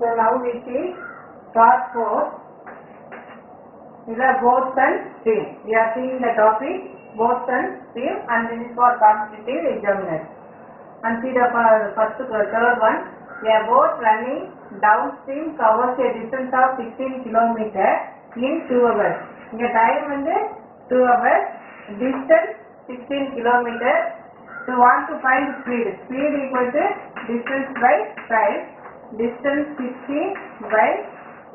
So now we see part 4. These are both and steam. We are seeing the topic both and steam and this is for competitive examiners. And see the first, uh, third one. A boat running downstream covers a distance of 16 km in 2 hours. இங்க time வந்து 2 hours, distance 16 km. So want to find speed. Speed equal to distance by time. Distance 16 by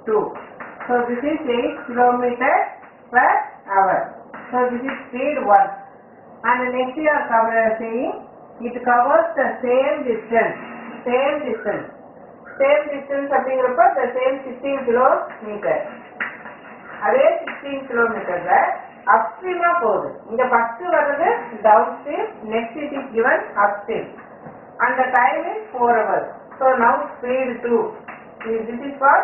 2. So this is 8 kilometer per hour. So this is speed 1. And the next we are cover, saying it covers the same distance. Same distance. Same distance அப்படிங்கிறப்ப the same 16 kilometer. அதே 16 கிலோமீட்டர்ல அப்ஸ்ட்ரீமா போகுது இங்க first வர்றது downstream next it is given upstream and the time is 4 hours so now speed 2 this is for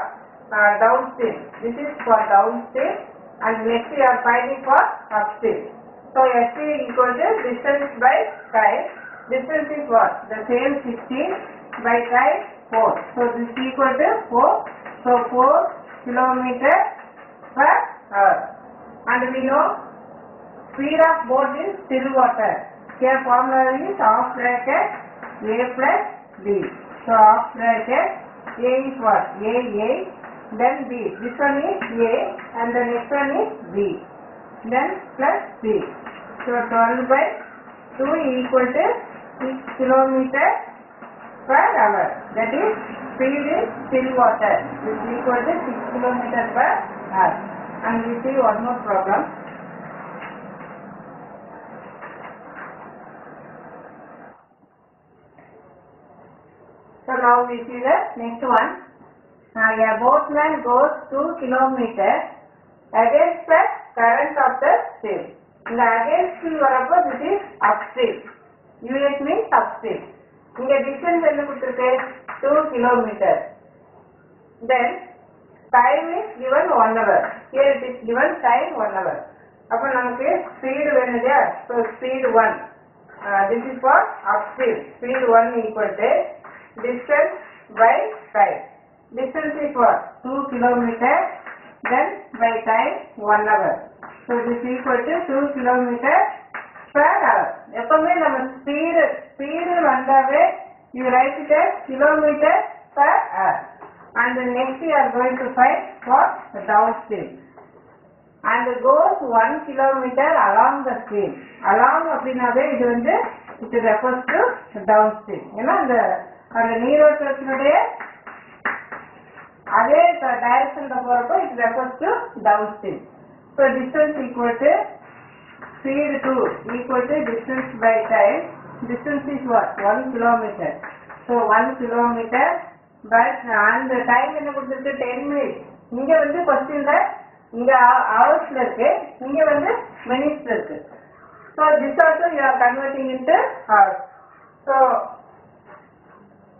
uh, downstream this is for downstream and next we are finding for upstream so ST equal to distance by time. Distance is what? The same 16 by time 4 so this is equal to 4 so 4 kilometer per hour. And we know speed of boat in still water. Here formula is half bracket A plus B. So bracket A is what? A A then B. This one is A and the next one is B. Then plus B. So 12 by 2 equal to 6 kilometer per hour. That is speed in still water. This is equal to 6 kilometer per hour. And we see one more problem. Now we see the next one. Now a boatman goes 2 kilometers against the current of the stream. இந்த against வரப்போ this is upstream. US means upstream. இங்க distance என்ன கொடுத்திருக்கு 2 kilometer. Then time is given 1 hour. Here it is given time 1 hour. அப்போ நமக்கு speed வேணும் So speed 1. Uh, this is for upstream. Speed 1 equal to distance by time. Distance is what? 2 kilometer. Then by time 1 hour. So this is equal to 2 kilometer per hour. எப்பவுமே நம்ம speed speed வந்தாவே you write it as kilometer per hour. And the next we are going to find for the downstream. And goes 1 kilometer along the stream. Along அப்படின்னாவே இது வந்து it refers to downstream. ஏன்னா அந்த அந்த நீரோட்டத்தினுடைய அதே டைரக்ஷன்ல போறப்போ it refers to down stream so distance equal to speed to equal to distance by time distance is what? 1 kilometer. So 1 kilometer, but and the time என்ன கொடுத்துருக்கு டென் மினிட்ஸ் இங்கே வந்து கொஸ்டின்ல இங்க hours இருக்கு இங்கே வந்து minutes இருக்கு. So this also you are converting into hours. So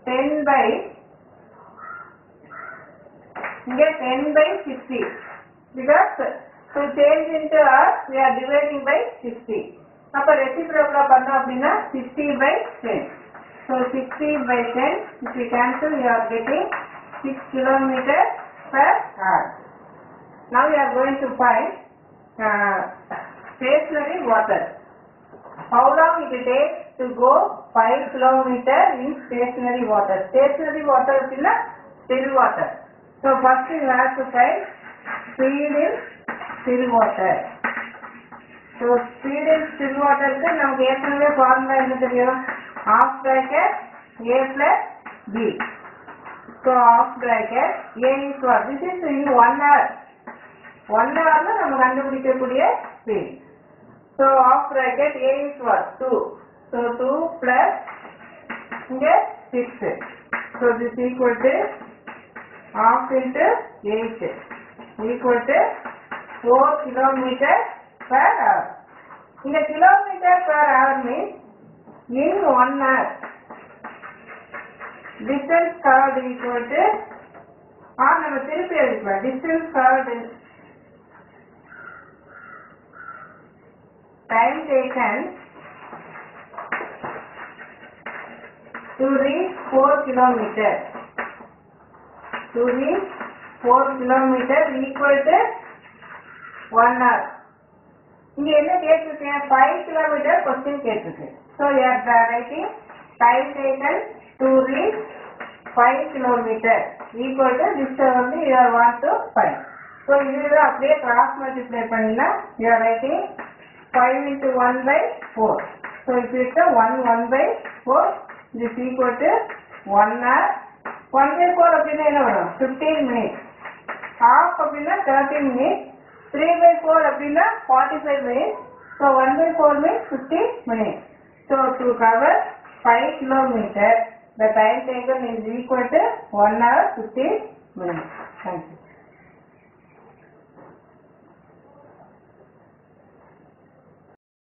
10 by இங்க 10 by 60 because to change into hours we are dividing by 60 அப்ப ரெசிப்ரோக்கலா பண்ணோம் அப்படின்னா 60 by 10 so 60 by 10 if we cancel you are getting 6 kilometer per hour now we are going to find uh, stationary water how long it takes to go 5 kilometer in stationary water stationary water is in a still water so first we have to find speed in still water so speed in still water க்கு நமக்கு ஏற்கனவே formula என்ன தெரியும் half bracket a plus b so half bracket a is what this is in 1 hour 1 hourல நம்ம கண்டுபிடிக்கக்கூடிய speed so half bracket a is what 2 plus இங்க 6 so this equal to half into 8 equal to 4 kilometer per hour. இந்த kilometer per hour means in 1 hour. Distance covered equal to or நம்ம திருப்பி எழுதிக்கலாம் distance covered time taken to reach 4 kilometers. to reach 4 kilometer equal to 1 hour. இங்க என்ன கேட்டிருக்கேன் 5 kilometer question கேட்டிருக்கு. So you are writing time taken to reach 5 kilometer equal to this வந்து you are want to find. So இது அப்படியே cross multiply பண்ணினா you are writing 5 into 1 by 4. So if you take 1 1 by 4 this equal to 1 hour 1 by 4 அப்படின்னா என்ன வரும் 15 minutes. half அப்படின்னா 30 minutes. 3 by 4 அப்படின்னா 45 minutes. So 1 by 4 means 50 minutes. So to cover 5 kilometer the time taken is equal to 1 hour 50 minutes. Thank you.